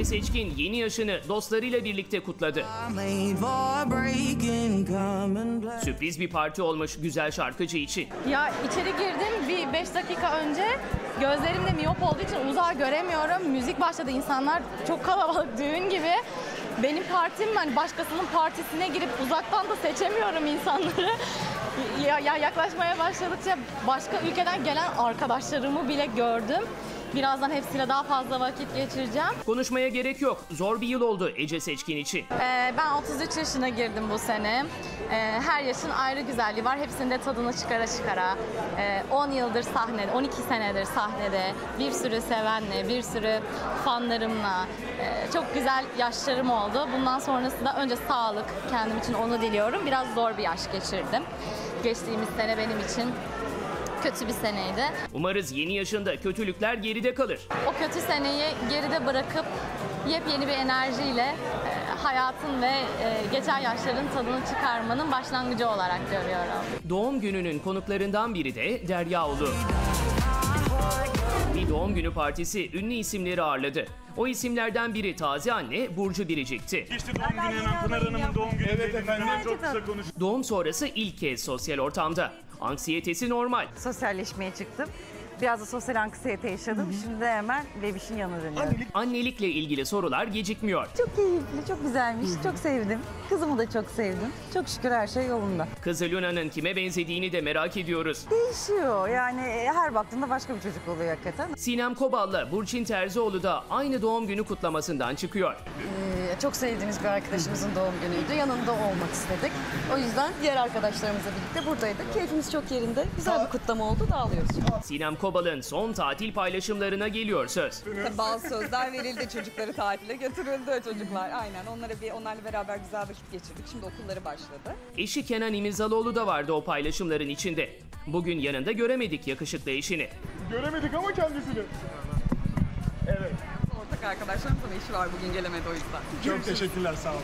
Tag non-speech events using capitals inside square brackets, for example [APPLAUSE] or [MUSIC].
Ece Seçkin yeni yaşını dostlarıyla birlikte kutladı. Sürpriz bir parti olmuş güzel şarkıcı için. Ya içeri girdim bir 5 dakika önce gözlerim de miyop olduğu için uzağa göremiyorum. Müzik başladı insanlar çok kalabalık düğün gibi. Benim partim hani başkasının partisine girip uzaktan da seçemiyorum insanları. [LAUGHS] Ya, ya yaklaşmaya başladıkça başka ülkeden gelen arkadaşlarımı bile gördüm. Birazdan hepsiyle daha fazla vakit geçireceğim. Konuşmaya gerek yok. Zor bir yıl oldu Ece Seçkin için. Ee, ben 33 yaşına girdim bu sene. Ee, her yaşın ayrı güzelliği var. Hepsinde tadını çıkara çıkara. Ee, 10 yıldır sahnede, 12 senedir sahnede. Bir sürü sevenle, bir sürü fanlarımla. ee, çok güzel yaşlarım oldu. Bundan sonrası da önce sağlık. Kendim için onu diliyorum. Biraz zor bir yaş geçirdim. Geçtiğimiz sene benim için kötü bir seneydi. Umarız yeni yaşında kötülükler geride kalır. O kötü seneyi geride bırakıp yepyeni bir enerjiyle e, hayatın ve e, geçen yaşların tadını çıkarmanın başlangıcı olarak görüyorum. Doğum gününün konuklarından biri de Derya Ulu. Bir doğum günü partisi ünlü isimleri ağırladı. O isimlerden biri taze anne Burcu Biricik'ti. İşte doğum günü hemen Pınar Hanım'ın doğum günü. Evet efendim. Çok kısa konuş. Doğum sonrası ilk kez sosyal ortamda. Anksiyetesi normal. sosyalleşmeye çıktım. Biraz da sosyal anksiyete yaşadım. Şimdi de hemen bebişin yanına dönüyorum. Annelikle ilgili sorular gecikmiyor. Çok keyifli, çok güzelmiş. Çok sevdim. Kızımı da çok sevdim. Çok şükür her şey yolunda. Kızı Luna'nın kime benzediğini de merak ediyoruz. Değişiyor. Yani e, her baktığında başka bir çocuk oluyor hakikaten. Sinem Kobal'la Burçin Terzioğlu da aynı doğum günü kutlamasından çıkıyor. Ee, çok sevdiğimiz bir arkadaşımızın doğum günüydü. Yanında olmak istedik. O yüzden diğer arkadaşlarımızla birlikte buradaydık. Keyfimiz çok yerinde. Güzel bir kutlama oldu. Dağılıyoruz. Sinem Kobal'ın son tatil paylaşımlarına geliyor söz. Bazı sözler verildi çocukları tatile götürüldü çocuklar. Aynen onlara bir onlarla beraber güzel vakit geçirdik. Şimdi okulları başladı. Eşi Kenan İmirzalıoğlu da vardı o paylaşımların içinde. Bugün yanında göremedik yakışıklı eşini. Göremedik ama kendisini. Ortak arkadaşlarımızın işi var bugün gelemedi o yüzden. Çok teşekkürler sağ olun.